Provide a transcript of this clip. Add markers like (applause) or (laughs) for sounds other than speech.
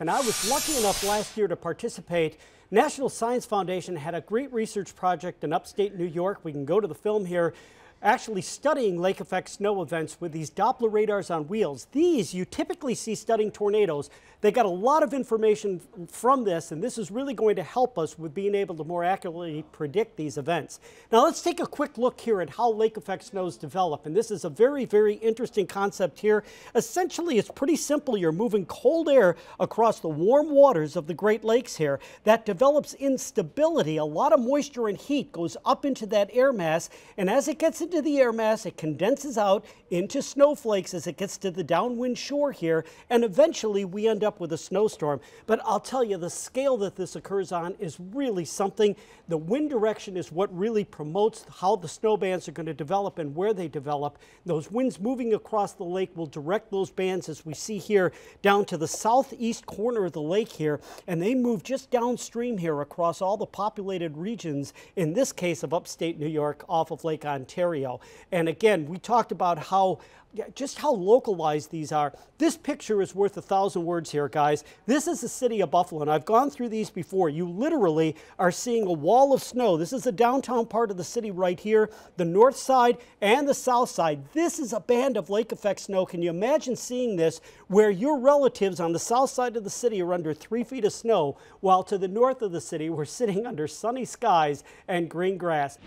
And I was lucky enough last year to participate. National Science Foundation had a great research project in upstate New York. We can go to the film here actually studying lake effect snow events with these Doppler radars on wheels. These you typically see studying tornadoes. They got a lot of information from this, and this is really going to help us with being able to more accurately predict these events. Now let's take a quick look here at how lake effect snows develop. And this is a very, very interesting concept here. Essentially, it's pretty simple. You're moving cold air across the warm waters of the Great Lakes here. That develops instability. A lot of moisture and heat goes up into that air mass, and as it gets into the air mass, it condenses out into snowflakes as it gets to the downwind shore here, and eventually we end up with a snowstorm. But I'll tell you, the scale that this occurs on is really something. The wind direction is what really promotes how the snow bands are going to develop and where they develop. Those winds moving across the lake will direct those bands, as we see here, down to the southeast corner of the lake here, and they move just downstream here across all the populated regions, in this case of upstate New York off of Lake Ontario. And again, we talked about how just how localized these are. This picture is worth a thousand words here, guys. This is the city of Buffalo, and I've gone through these before. You literally are seeing a wall of snow. This is the downtown part of the city right here, the north side and the south side. This is a band of lake effect snow. Can you imagine seeing this where your relatives on the south side of the city are under three feet of snow, while to the north of the city we're sitting (laughs) under sunny skies and green grass?